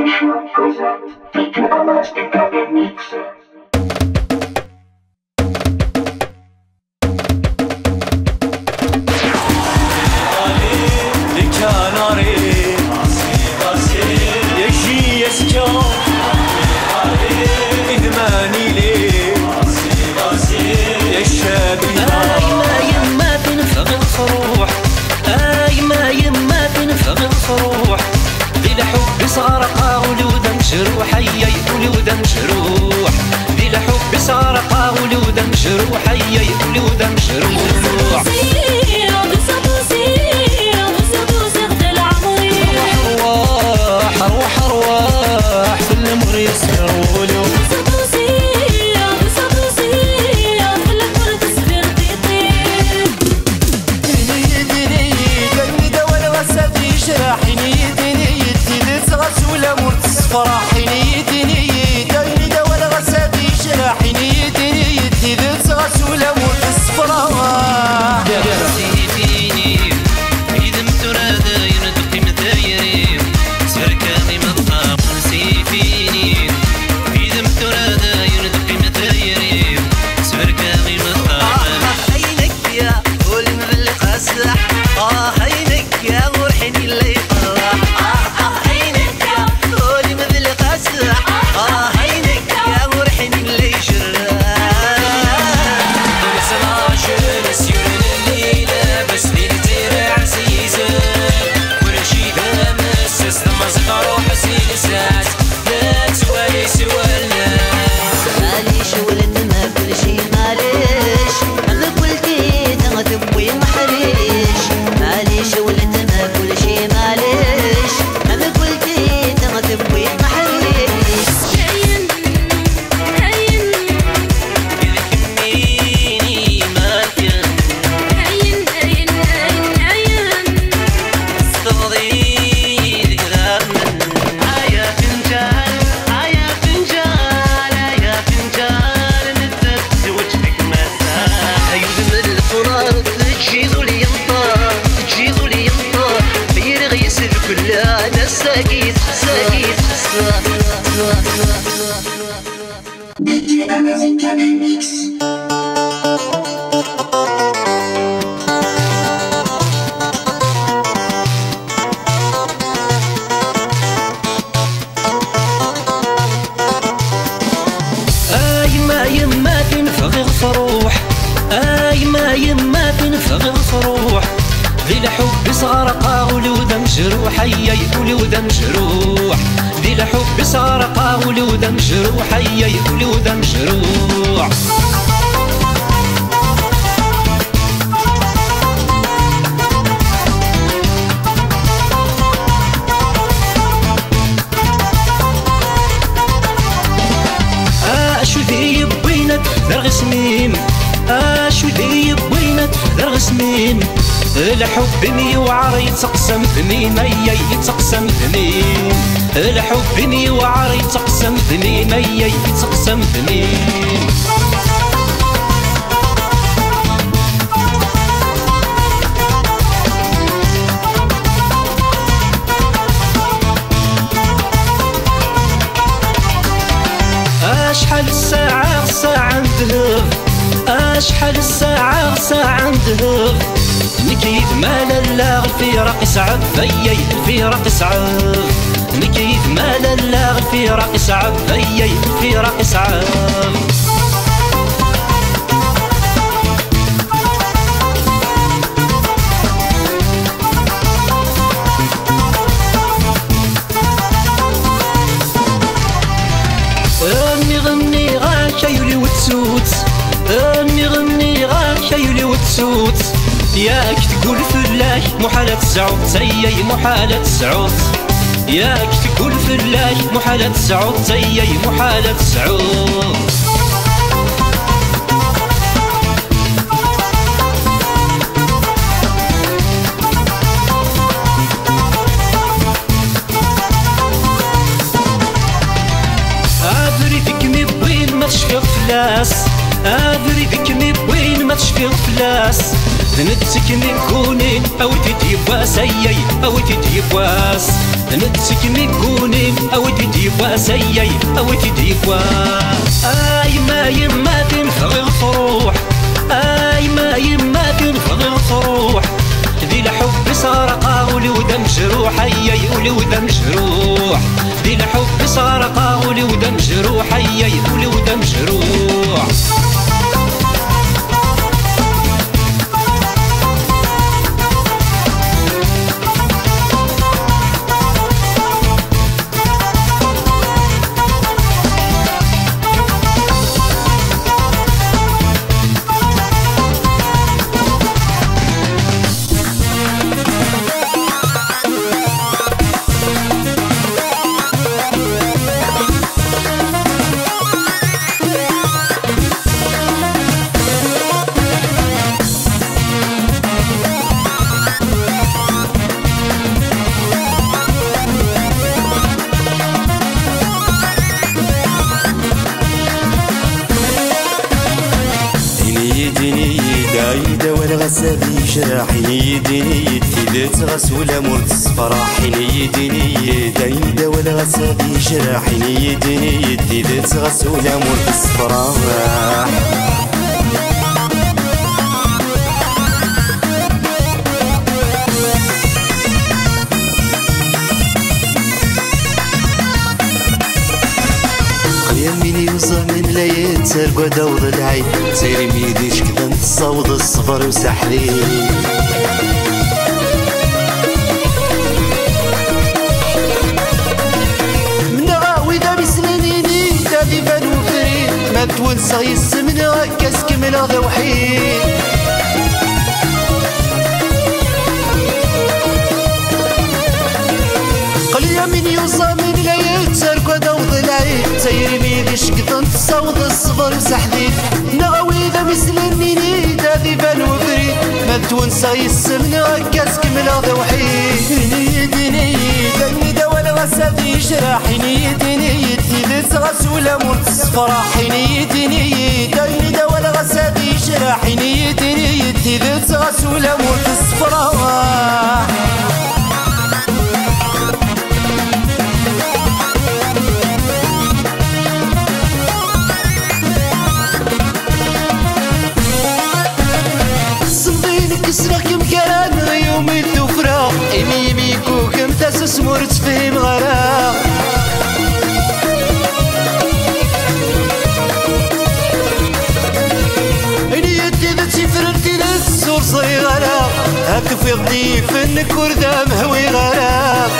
Additional present, take your elastic and mix. مجروح اي ولودا مجروح. بلا حب صارقة ولودا مجروح اي ولودا مجروح. يما تنفغ الفروح. ذي الحب صارقة ولودا مجروح. اي ولودا مجروح. ذي الحب صارقة ولودا مجروح. اي ولودا مجروح. اشو سميم الحب مي وعر يتقسم ثمين اي يتقسم ثمين الحب مي وعر يتقسم ثمين اي يتقسم ثمين أشحال الساعة ساعة ندهب اشحال الساعة ساعة ندهب نكيد مال اللاغ في رقص عبيي في رقص عب نكيد مال اللاغ في رقص عبيي في رقص عب محالة تسعود تيي محالة تسعود ياك تقول فلاك محالة تسعود تيي محالة تسعود أدري فيك مي بوين ما تشفي فلاس أدري فيك مي بوين ما تشفي فلاس. نتسك من كونين أو تجيب واس أي أو تجيب واس نتسك ميكوني أو تديكوا سيي أو تديكوا آي ما يما تنفغ الفروح. آي ما يما تنفغ الفروح. ذي الحب سرقة ولود مجروح. أي ولود مجروح. ذي الحب سرقة ولود مجروح. أي ولود مجروح. غسادي الصبر وسحري نغوي ذا مسلنيني دا ديفان وفريد ما تونسى يسمنا كاس كملا ذا وحيد. نيدني دني دا ولا غسادي جراحي. نيدني تيدت غسولة مرت صفراحي نيدني دني دا ولا غسادي جراحي. نيدني تيدت غسولة مرت صفراح كسرك مكان يومي الدفرة. إمي ميكو كم تاسس مرت فيهم غرام نيتي ذا تفرنتي للسور صغيرة هاتف يضي فنك وردة مهوي غرام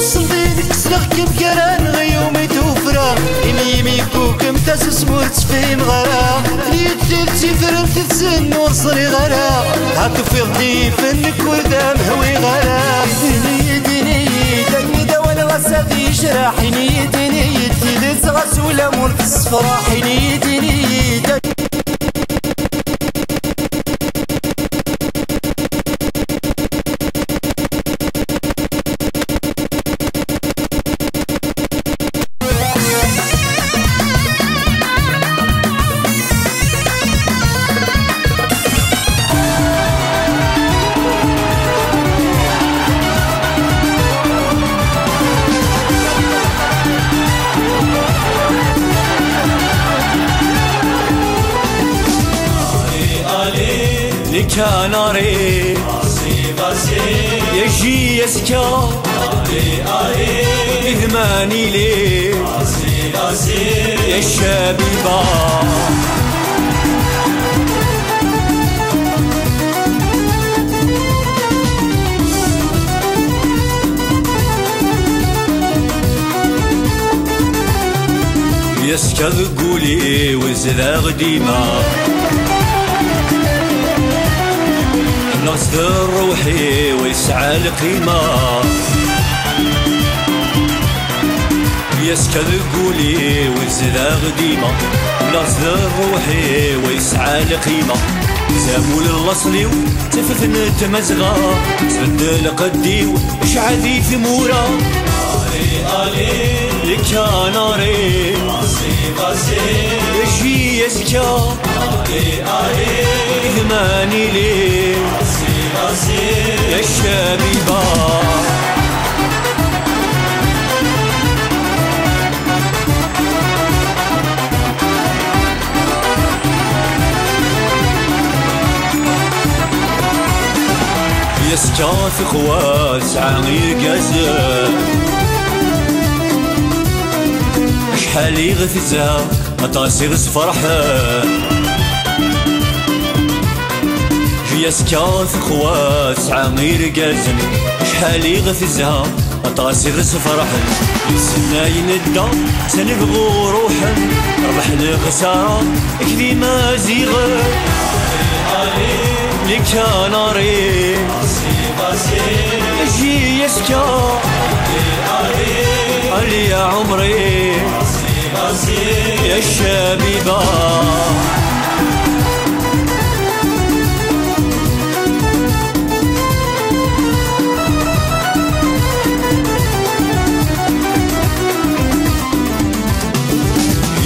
صدينك غيومي توفرة إمي ميكو كم تاسس مرت فيهم غرام نيتي تفرنتي تسن وصلي غرام هاتف يضي فنك وردة مهوي غرام دني دني دني دا وأنا غسادي جراحي. نيدني تيدت غسولة مرت صفراحي نيدني دني ديما نصدر روحي ويسعى القيمة يسكن قولي والزلاغ ديما نصدر روحي ويسعى القيمة زامول الاصلي تفثن التمزغة تبدل قدي شعذي ثمورة. آلي آلي لكاناري يجي يسكا آلي آلي إذماني لي. يا الشبيبة يسكاث خواس عمير قزل شحال يغثزها أطاسي غز فرحة يسكاث خواس عمير قزل شحال يغثزها أطاسي غز فرحة يسنا يندى سنبغو روحا ربح الخسارة كذي ما زيغة لك يا ناري. جي يسكا علي يا عمري. يا الشبيبة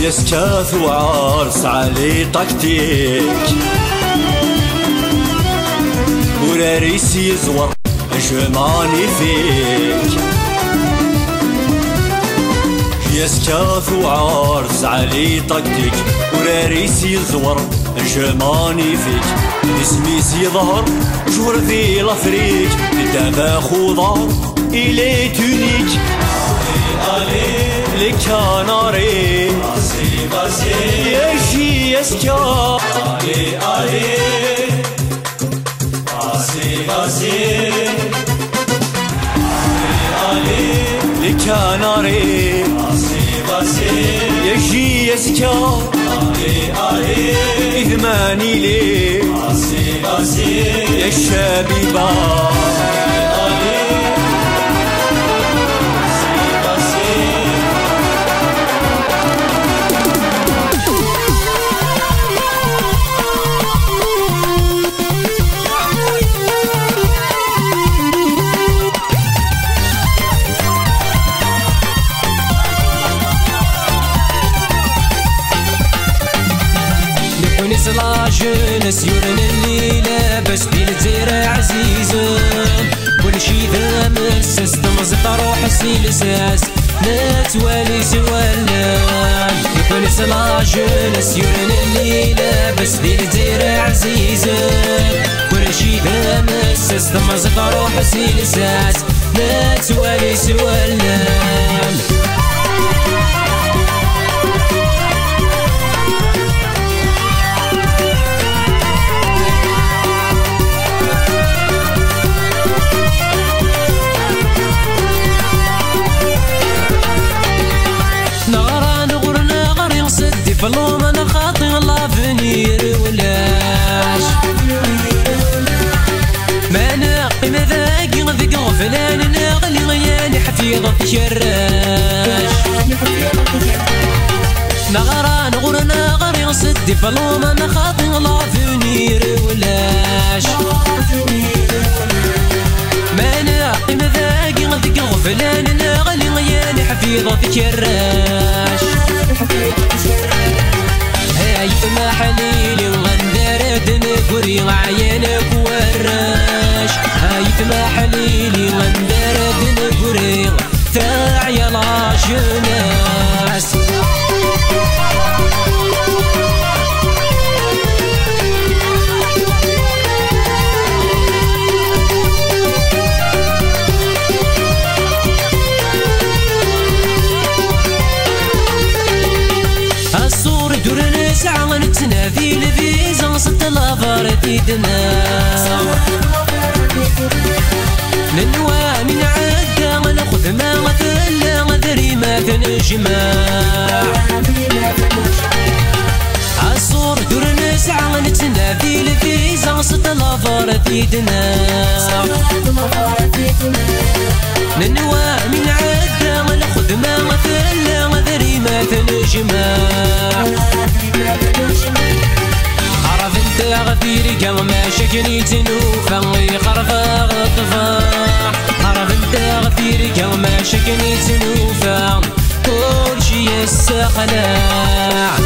يسكاث وعرس علي طاقتك وراريس يزور جماني فيك. يسكاث وعرس علي طقتك وراريس يزور جماني فيك اسمي يظهر جور ذي الافريك دابا خضار إلي تونيك لی کناری باسی باسی یکی اسکا. آری آری ایمانی لی باسی باسی یک شبی با. لا جونس يورن الليلة بس دي الزيرة عزيزة. كل شي ذا مسس تمزق روح سيلساس لا توالي سوالان ونس لا جونس يورن الليلة بس دي الزيرة عزيزة. كل شي ذا مسس تمزق روح سيلساس لا توالي سوالان حفيظة شراش نغرى نغر نغر يصدي فلوم أنا خاطي الله فنير ولاش ما نقي مذاقي ذق غفلان نغلي غيالي حفيظة كراش هاي ما حليلي وغندرد نقري عينك وراش هاي ما حليلي وغندرد نقري ثاعي لا جناس الصور دور نسعى نتنافي الفيزا صد الافار تيدنا ننوى ما تنجمع الصور دور نسعى نتنافي الفيزا صد الافار تيدنا ننوى من ناخذ ما مثلا ذري ما تنجمع عرف انت غفير قال ما شكني تنوفا يخرفا غطفا عرف انت غفير قال ما شكني تنوفا كل شي السخلاع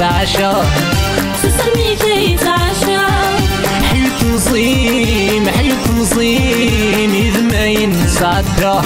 عشر خسر ميتين عشر حلف نصيم حلف نصيم إذ ما ينصدر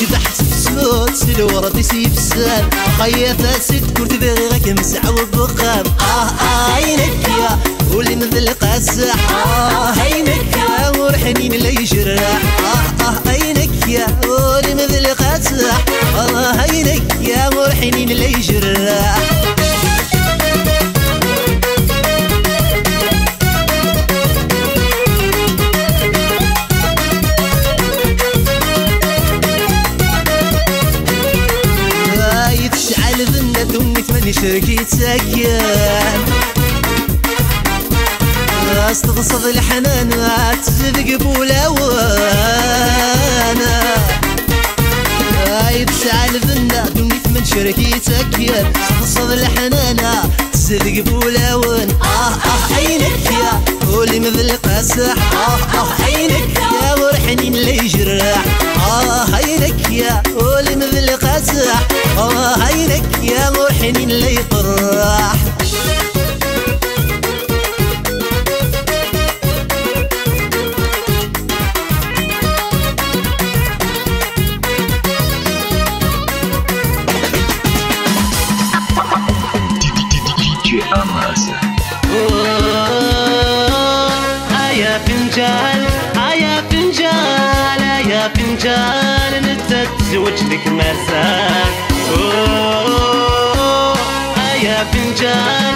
شبح سلوت سلورة سيفسان خيفة ست كنت بغيك مسع وبقاب. آه آه عينك يا ولي نذلق قاسع آه, آه، عينك يا ورحنين اللي يجرح. آه آه عينك يا ولي نذلق قاسع آه عينك يا ورحنين اللي يجرح. راس تغصب الحنان تزدق بولاوانا هاي تسعى البنا دونيت من شركي تاكيان تغصب الحنان تزدق بولاون آه آه عينك يا قولي مثل قاسح آه آه عينك يا ورحنين اللي يجرح. آه عينك يا قولي مثل قاسح آه عينك يا ورحنين اللي يطرح يا فنجان يا فنجان يا فنجان. تزوج لك مسان يا فنجان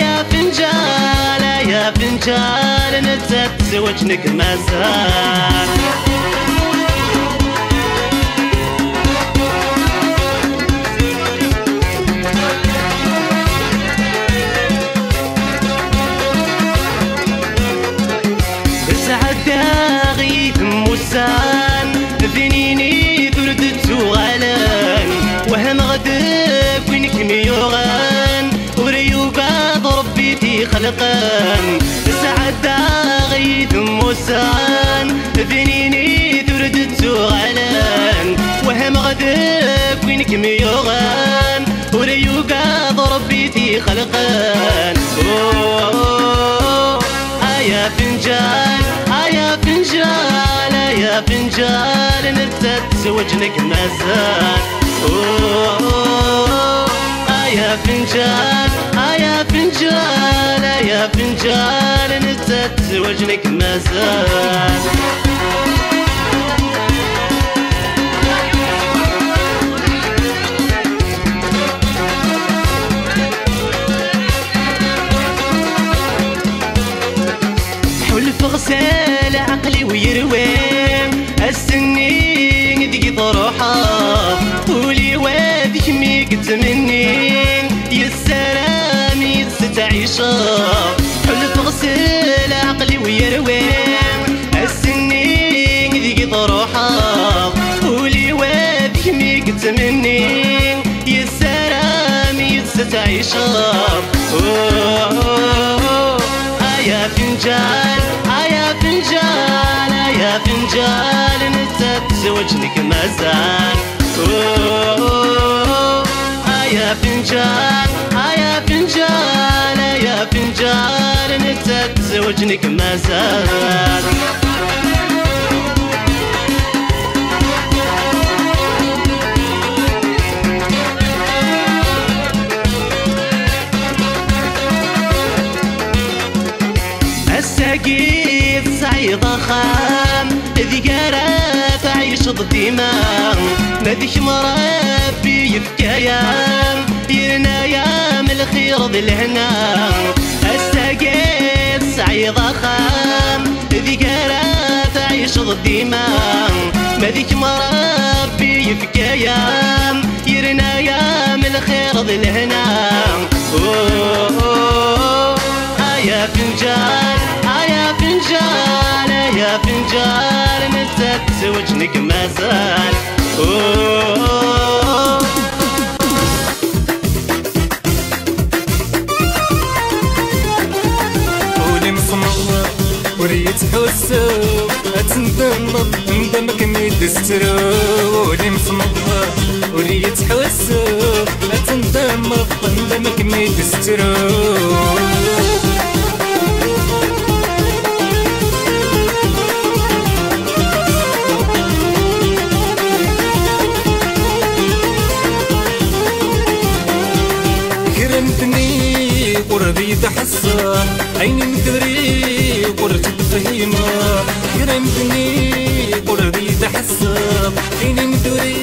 يا فنجان يا فنجان انت تزوج خلقان سعد غيث موسان ذنيني ثردت غلان وهم غدك وينك ميوغان وريوبا ضربيتي خلقان أوه يا فنجان يا فنجان يا فنجان انت تزوج لك مزان أوه، يا فنجان يا فنجان يا فنجان انت تزوج لك عيشة يا فنجان يا فنجان يا فنجان أنت تزوج لك مزان أوه، يا فنجان يا فنجان يا فنجان أنت تزوج لك قرات عيش الدماء ما ذيك مربي يفكايام يرنا يام الخير بالهنا. الساقيت سعيد خام ذي قرات عيش الدماء. ما ذيك مربي يفكايام يرنا يام الخير بالهنا. أوه يا فنجان يا فنجان يا فنجان انت تزوج لك مزان أوه. ولي مصمر وريت حسو اتندم ندمك ميد سترو ولي مصمر وريت حسو اتندم ندمك ميد سترو تحسن عيني مدري قرت تفهيمة كرمتني قربي تحسن عيني مدري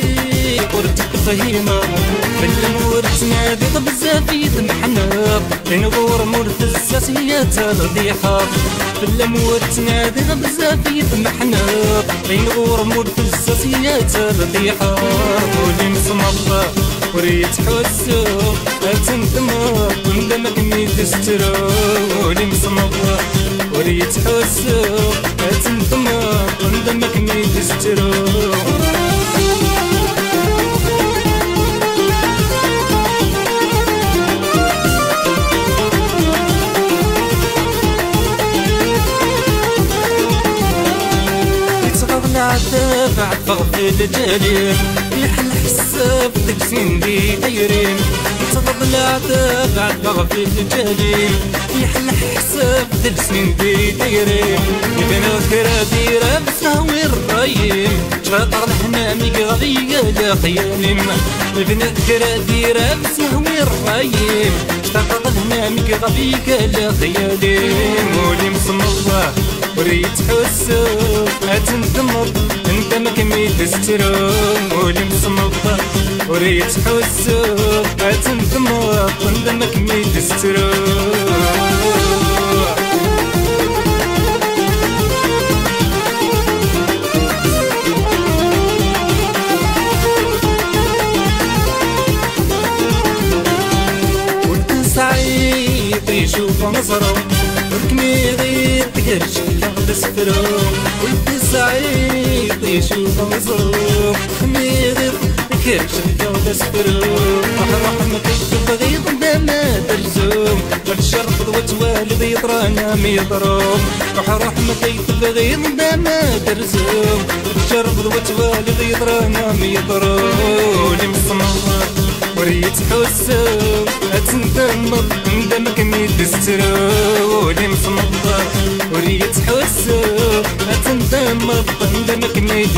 قرت تفهيمة بالمور تنادي غيط بزاف يتمحنا بين غور مرت الساسيات الضيحة في الأموات تنادي بزاف يتمحنا بين غور مرت الساسيات الضيحة ولي مصمم وريت حوسو أتنتما وندمك ميت استرو ولي مصمم وريت حوسو أتنتما وندمك ميت استرو يتغض العذاب عفغ في الجليل يحل حساب ديك سنين دي دايرين يتغض العذاب عفغ في الجليل يحل حساب ديك سنين دي يبين الكرا ديرا بساوي الرايم شاطر الحنامي غضية لا خيالي يبين الكرا ديرا بساوي الرايم شاطر غضية لا خيالي مولي مصمم وريت حسو اتندمر انت ما كميت تسترو ولي مصمم وريت حسو اتندمر انت ما كميت سعيد يشوف نصره وركني غير تقرش اللغة سفرو ولد سعيد يشوف نصره وركني غير تقرش اللغة سفرو روح ما ترزوم والشرط وتوالد يطرانا ميضروم روح روح ما ترزوم والشرط وتوالد يطرانا ميضروم لمصمم وريت حسو أتندمر ندمك ميد استرو لي مصمر وريت حسو أتندمر ندمك ميد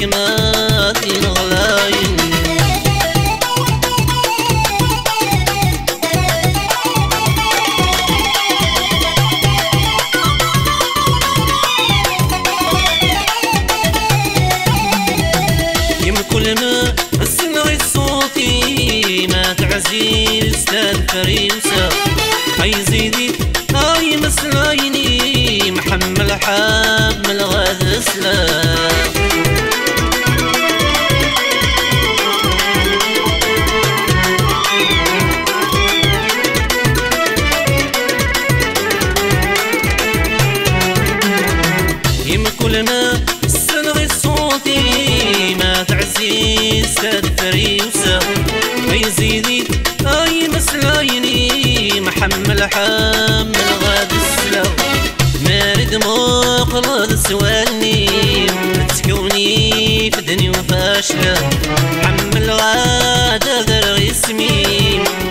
Fatima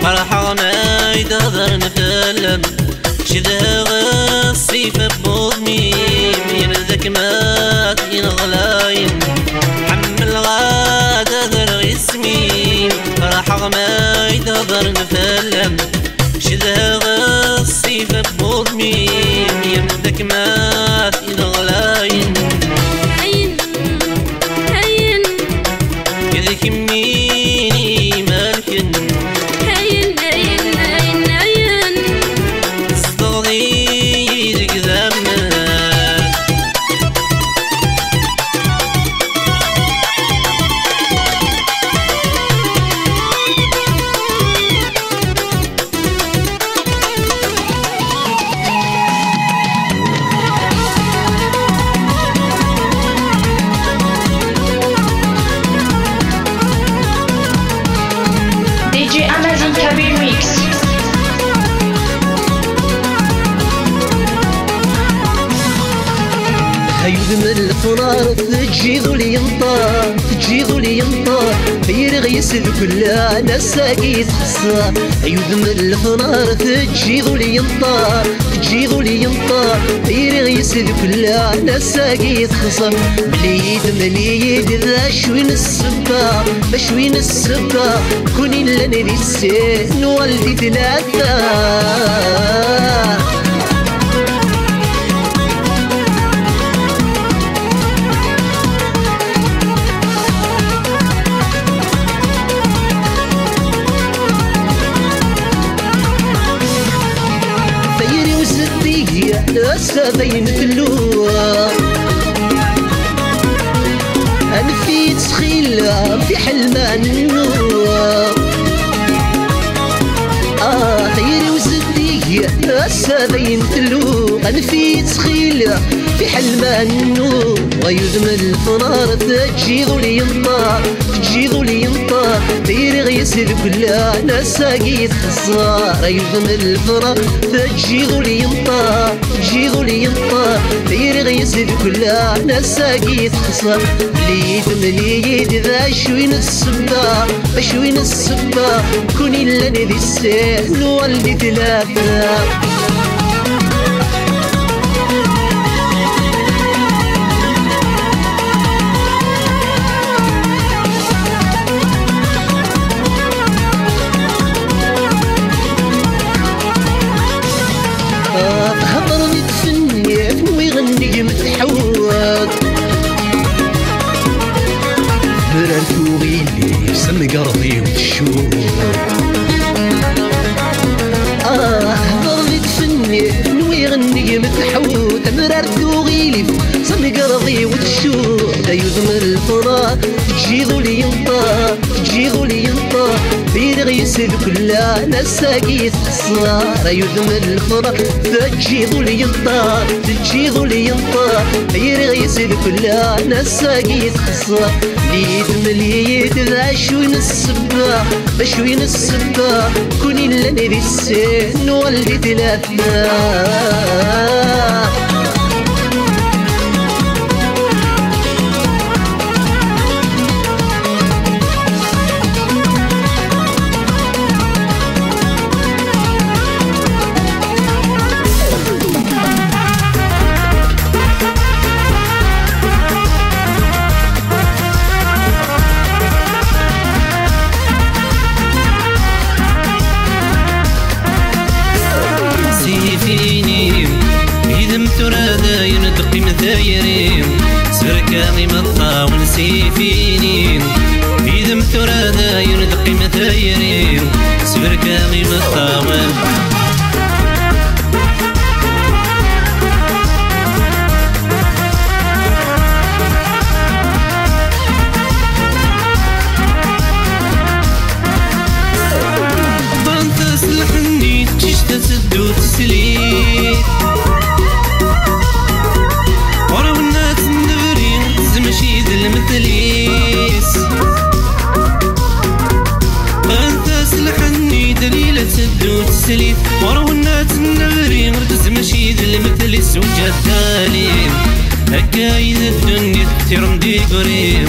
فرحة ما يدهضر نفلم شده غصي فبوضمي من ذاك ما ينغلاين حمل غاد ذر اسمي فرحة ما يدهضر نفلم شده غصي فبوضمي من ذاك ما ينغلاين هيد من الفنار تجي ذولي ينطار تجي ذولي ينطار يرغي يسد كل ناس ساقي تخسر بليد مليد ذا شوين السبا بشوين السبا كوني لنا ذي السين والدي ثلاثة لسه بين تلوه أنا في تسخيلة في حلمان النور. آه خيري وزدية هسا بين تلو أنا في تسخيلة في حلمان غيظ من الفنار تجي ذولي ينطار. ذولي ينطار دير غيسل كلها ناس ساقيت. خسار غيظ من الفنار تجي ذولي ينطار تجي ذولي ينطار دير غيسل ناس ساقيت. خسار ليت مليت ذا شوين السبا شوين السبا كوني لنا ذي السين والدي ثلاثة يذم الفراق تجي ذولي ينطار تجي ذولي ينطار بيد غيسل كلها ناس ساقيت خسارة يذم الفراق تجي ذولي ينطار تجي ذولي ينطار بيد غيسل كلها ناس ساقيت خسارة ليد مليت ذا شوين السبا بشوين السبا كوني لنا ذي السن والدي ثلاثة سركاني مطاون سيفيني إذا مترادا يندقي مثايري سركاني مطاون بانت تدو تسليت ورا الناس النبري زمشي ذا المثليس وجه التالي هكاين الدنيا ترمدي قريب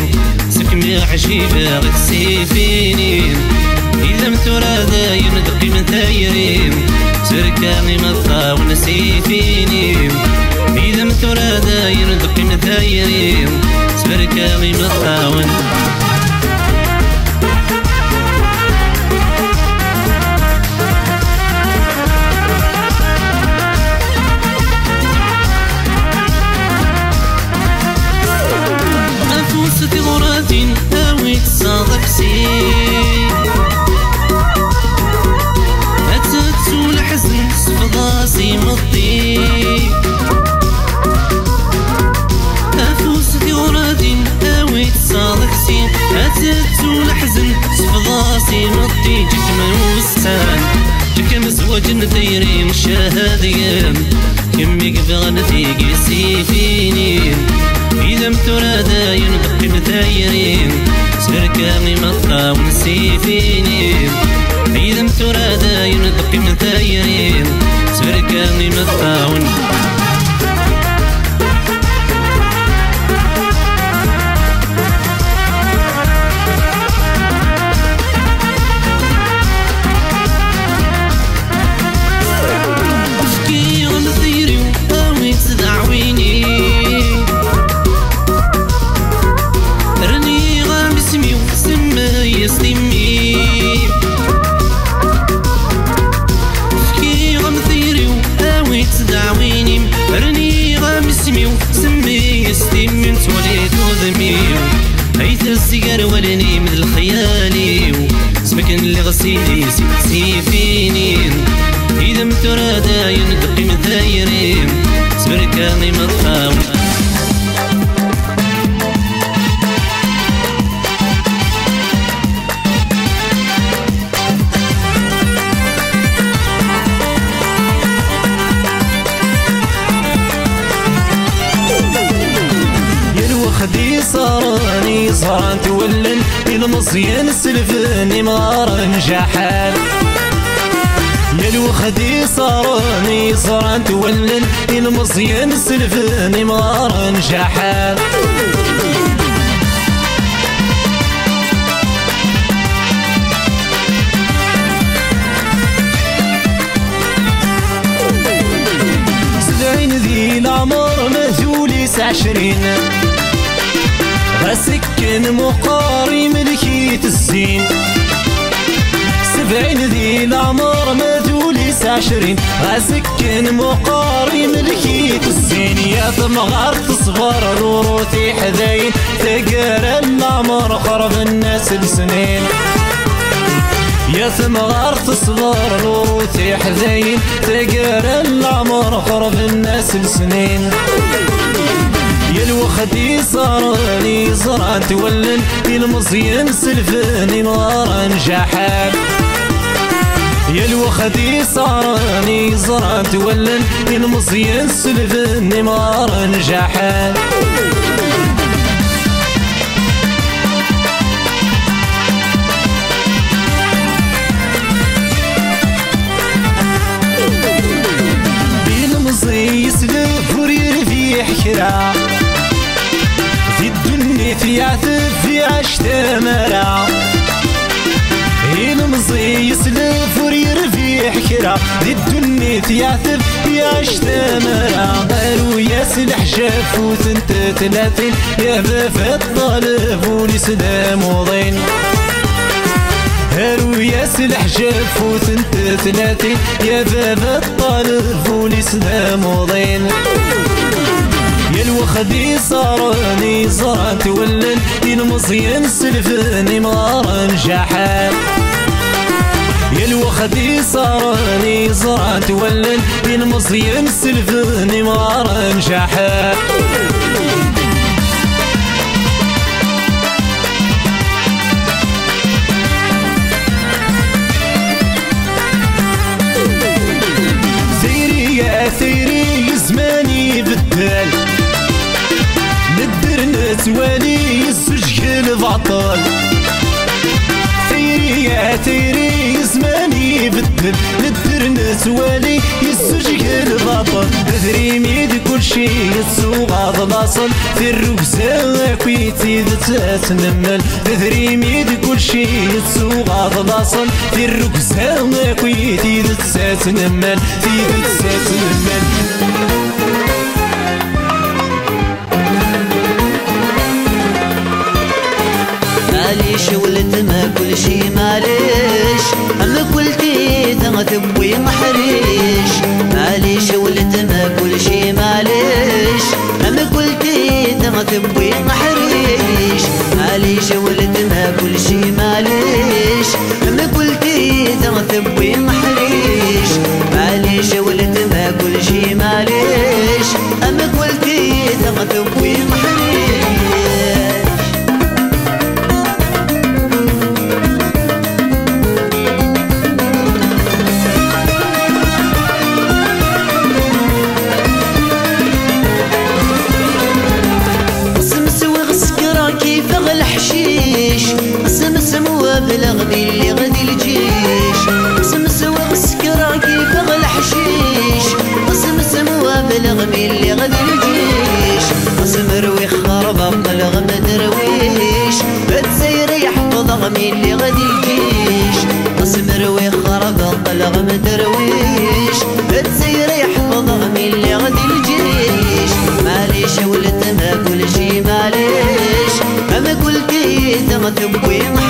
سكمي عشيبة غد سيفيني إذا مترادا يندقي من ثايرين سركاني مطاون سيفيني إذا مترادا يندقي من ثايرين سركاني مطاون أنفوس كم يقبغ نتيجي سيفيني المصيان سلفني ما نجحان يا الوخدي صارني صار تولن المصيان سلفني ما نجحان سبعين ذي العمر عشرين غسكن مقاري ملكية الزين. سبعين ذي العمر مذوليس عشرين. غسكن مقاري ملكية الزين. يا ثمغار تصبر روروتي حذين. تقر العمر خرب الناس السنين يا ثمغار تصبر روروتي حذين. تقر العمر خرب الناس السنين صارني زرعت تولن المصين سلفني نار نجحان يا الوخدي صارني زرعت تولن المصين سلفني وريرفيح كرا في الدنيا في عشت مرا. المصي يسلف وريرفيح كرا. في الدنيا عثف في عشت مرا. قالوا يا سلح شافوت انت ثلاثين يا باب الطالب والاسلام وضين. هارو يا سلح جفوت انت ثلاثين يا باب الطالب والاسلام وضين. الوخدي صارني زرع تولن المصين سلفني مار نجحان يا الوخدي صارني زرع تولن المصين سلفني مار نجحان ثيري يا ثيري نتوالي السجل بعطال ثيري يا ثيري زماني بدل ندر نتوالي السجل بعطال ذري ميد كل شي السوق هذا الاصل في الركزة كويتي تتنمل ذري ميد كل شي السوق هذا الاصل في الركزة كويتي تتنمل تتنمل ماليش ولد ما كل شي ماليش. أما قلتي تغتبوي محريش. ماليش ولد ما كل شي ماليش. أما قلتي تغتبوي محريش. ماليش ولد ما كل شي ماليش. أما قلتي تغتبوي محريش. ماليش ولد ما كل شي ماليش. أما قلتي تغتبوي محريش tempo buena